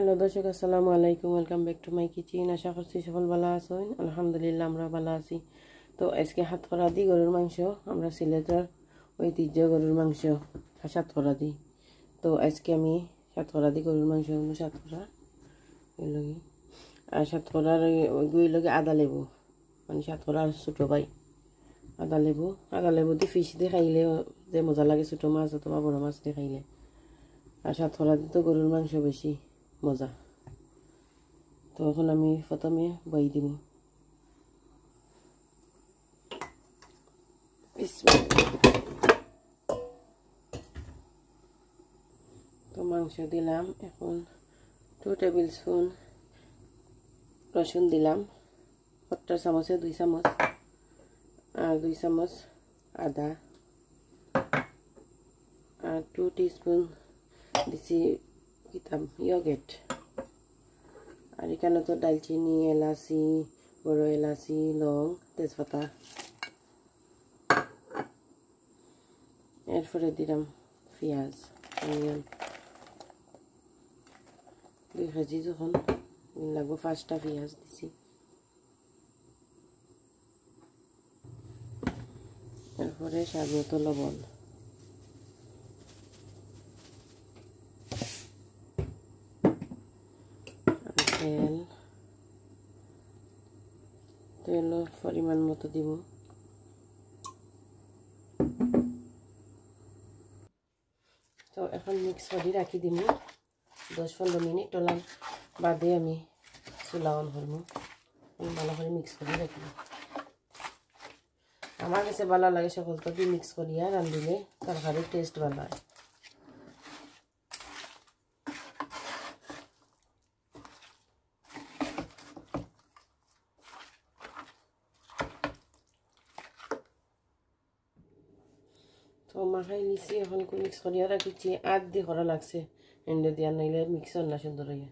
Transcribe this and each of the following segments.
Hello দর্শক, আসসালামু আলাইকুম। Welcome back to my kitchen আশা করছি সকল ভালো আছেন। আলহামদুলিল্লাহ, আমরা ভালো আছি। তো আজকে হাত করা দিই গরুর মাংস, আমরা সিলেটের ঐতিহ্য গরুর মাংস সাত করা দিই তো আজকে আমি সাত করা দিই গরুর মাংস সাত করা লগে। আর সাত করার ওই লগে আদা লেবু। মানে সাত করার ছোটো ভাই। আদা লেবু। আদা লেবু দিয়ে ফিশ দিয়ে খাইলে যে মজা লাগে, ছোটো মাছ অথবা বড় মাছ দিয়ে খাইলে। আর সাত করা দিয়ে তো গরুর মাংস বেশি। মজা। তো এখন আমি প্রথমে বই দিব। তো মাংস দিলাম, এখন টু টেবিল স্পুন রসুন দিলাম সত্তর চামচে দুই চামচ, আর দুই চামচ আদা, আর টু টিস্পুন দিছি কিতাব ইয়গেট আর এখানে তো দালচিনি এলাচি, বড় এলাচি, লং, তেজপাতা। এরপরে দিলাম পেঁয়াজ অনিয়ন দুই কেজি যখন লাগবো পাঁচটা পেঁয়াজ দিছি। এরপরে স্বাদ মতো লবণ। তেল। তেল পরিমাণ মতো দিব। তো এখন মিক্স করে, রাখি দিম দশ পনেরো মিনিট ওলাম বাদে আমি চুলা অন করব। ভালো করে মিক্স করে, রাখি আমার কাছে ভালো লাগে সকলটা দিয়ে মিক্স করিয়া রান্ধিলে তরকারির টেস্ট ভালো হয়। তো মাখাই নিছি, এখন মিক্স করিয়া রাখিছি আধ দিয়ে করা লাগছে। এন্ডে দিয়া নাইলে মিক্সার না সুন্দর হইয়া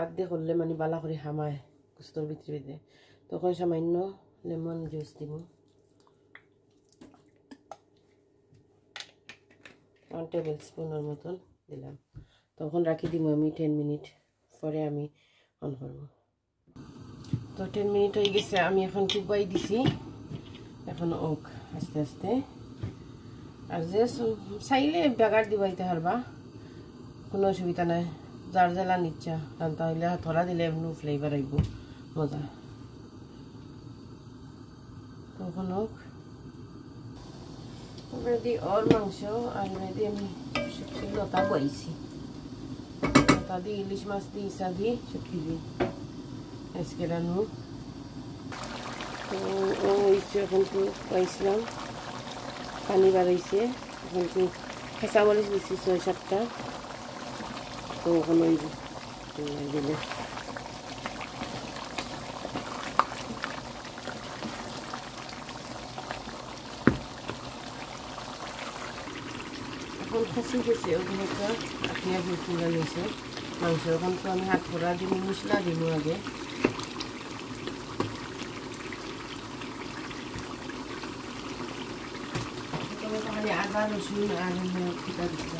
আধ দিয়ে করলে মানে বালা করে হামায় কুস্তর ভিতরে ভিতরে তখন সামান্য লেমন জুস দিব। ওয়ান টেবিল স্পুনের মতন দিলাম। তখন রাখি দিব আমি টেন মিনিট পরে আমি অন করব তো টেন মিনিট হয়ে গেছে, আমি এখন কুবাই দিছি। এখন ওক আস্তে আস্তে। আর যে চাইলে বেগার দিবাইতে পারবা কোনো অসুবিধা নাই। যার জেলা নিচ্ছা কারণ তাহলে ধরা দিলে এমনি ফ্লেভার আইব মজা। তখন হোক ওর মাংস আর রেডি আমি লতা বইছি। লতা দিয়ে ইলিশ মাছ দিয়ে ইসা দিয়ে শুটকি দিই আজকে রানু তো পাইছিলাম। পানি এখন তো খেঁচা মরিচ দিচ্ছি ছয় সাতটা। ওখানে দিলে। এখন খাসি গেছে ওখানে তো আপিয়া ফুলফুলা নিয়েছে মাংস তো আমি হাত করা দিব মশলা দিব আগে। আদা রসুন আর ফুটা দিচ্ছি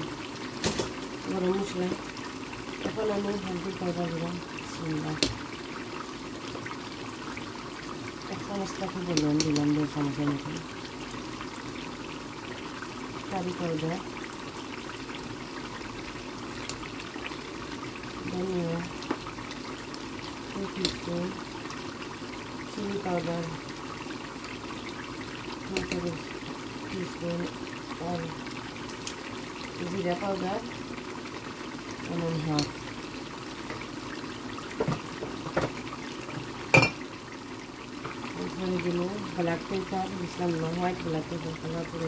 গরম মশলা এখন আমি হলদি পাউডার দিলাম সুন্দর এক চামচটাকে বললাম দিলাম দেড় চামচের মতন কারি পাউডার ধনিয়া two teaspoon chili powder two table teaspoon আর জিরা powder one and a half. এখানে দিল ব্ল্যাক পেপার দিছিলাম না হোয়াইট ব্ল্যাক পেপার কালার করে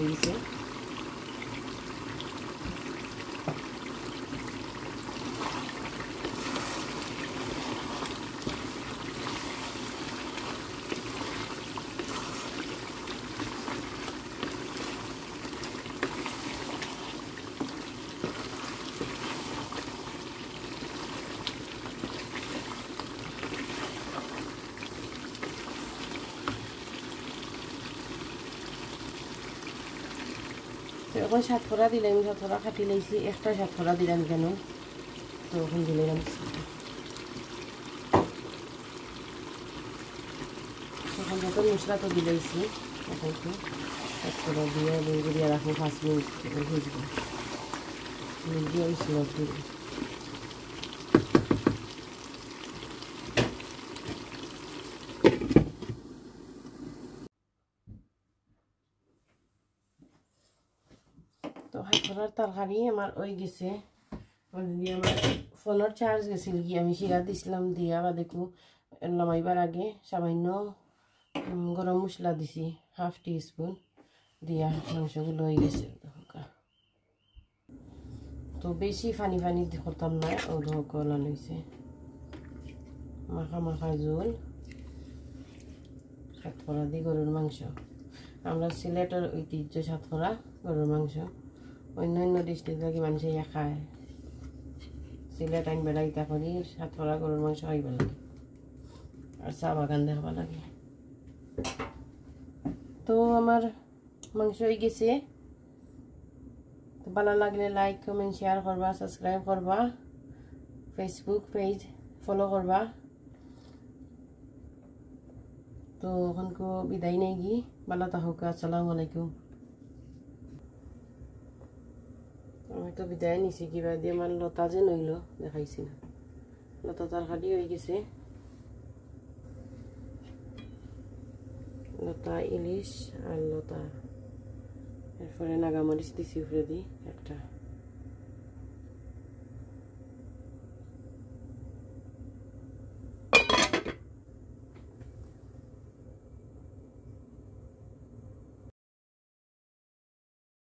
এখন সাতফোড়া দিলাম সাতফোড়া খাটি লাইছি একটা সাতফোড়া দিলাম কেন? তো এখন দিলাম এখন যত মশলা তো দিলাইছি এখন তো সাতফোড়া দিয়ে লুঙ্গি দিয়ে রাখব পাঁচ মিনিট ভুজবো তো হাত করার তরকারি আমার ওই গেছে। অলরেডি আমার ফোনের চার্জ গেছিল কি, আমি শিরা দিছিলাম দিয়া বা দেখো নামাইবার আগে, সামান্য গরম মশলা দিছি হাফ টি স্পুন দিয়া মাংসগুলো হয়ে গেছে তো বেশি ফানি ফানি করতাম না ও ধোকলা লইছে। মাখা মাখা জোল সাতকরা দি গরুর মাংস। আমরা সিলেটের ঐতিহ্য সাতকরা গরুর মাংস। অন্য অন্য ডিস্ট্রিক্ট থাকি মানুষে ইয়া খায়। সিলেট আইন বেড়াইতা করি সাতকরা গরুর মাংস খাইব লাগে আর চা বাগান দেখবা লাগে। তো আমার মাংস হয়ে গেছে। তো ভালো লাগলে লাইক কমেন্ট শেয়ার করবা সাবস্ক্রাইব করবা। ফেসবুক পেজ ফলো করবা। তো ওখানকো বিদায় নেই গি। ভালো থাকুক আসসালামু আলাইকুম। আমি তো বিদায় নিছি, কিবা দিয়ে আমার লতা যে নইল, দেখাইছি না। লতা খালি হয়ে গেছে। লতা ইলিশ আর লতা। এরপরে নাগামরিচ দিছি উপরে দিই একটা।